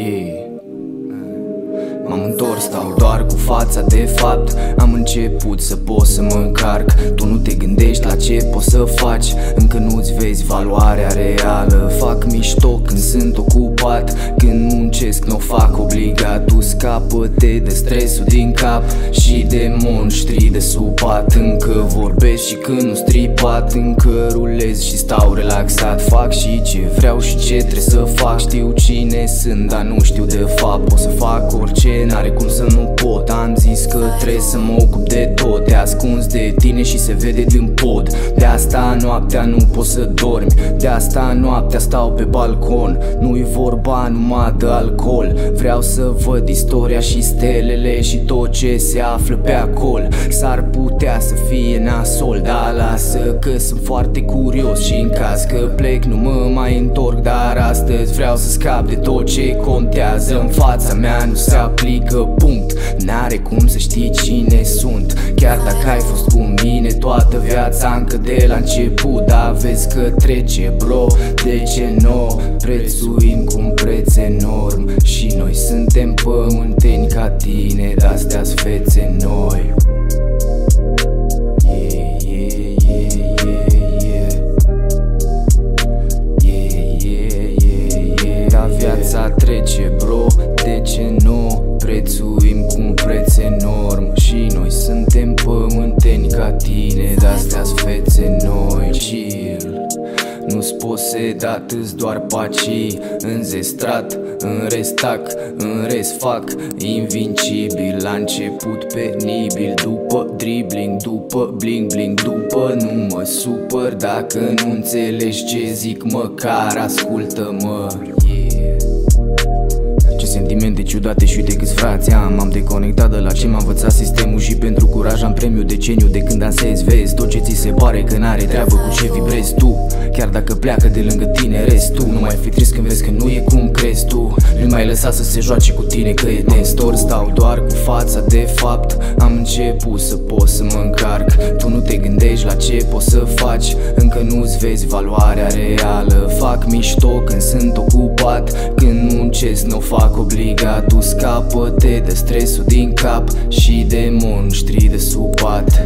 Yeah. M-am întors, stau doar cu fața de fapt. Am început să pot să mă încarc. Tu nu te gândești la ce poți să faci. Încă nu-ți vezi valoarea reală. Fac mișto când sunt ocupat. Când muncesc nu o fac obligat Tu scapă-te de stresul din cap Și de monștri de supat. Încă vorbesc și când nu stripat Încă rulez și stau relaxat. Fac și ce vreau și ce trebuie să fac. Știu cine sunt, dar nu știu de fapt. Pot să fac orice N-are cum să nu pot Am zis că trebuie să mă ocup de tot. Te ascunzi de tine și se vede din pod. De asta noaptea nu poți să dormi. De asta noaptea stau pe balcon. Nu-i vorba numai de alcool. Vreau să văd istoria și stelele Și tot ce se află pe acolo S-ar putea să fie nasol Dar lasă că sunt foarte curios Și în caz că plec nu mă mai întorc. Dar astăzi vreau să scap de tot ce contează. În fața mea nu se aplică aplică punct N-are cum să știi cine sunt. Chiar dacă ai fost cu mine toată viața încă de la început Dar vezi că trece bro, de ce nu? Prețuim cu un preț enorm. Și noi suntem pământeni ca tine De-astea fețe nu-ți posedat, îți doar pacii Înzestrat, în restac, în rest fac. Invincibil, la început penibil După dribbling, după bling bling După nu mă supăr. Dacă nu înțelegi ce zic Măcar ascultă-mă Sentimente ciudate și uite câți frați am. M-am deconectat de la ce m-a învățat sistemul Și pentru curaj am premiu deceniu de când dansezi. Vezi tot ce ți se pare că n-are treabă cu ce vibrezi tu. Chiar dacă pleacă de lângă tine rest tu. Nu mai fi trist când vezi că nu e cum crezi tu. Nu mai lăsa să se joace cu tine că e de stor Stau doar cu fața de fapt. Am început să pot să mă încarc. Tu nu te gândești la ce poți să faci. Încă nu-ți vezi valoarea reală Fac mișto când sunt ocupat. Când muncesc nu o fac obligat. Tu scapă-te de stresul din cap Și de monștri de supat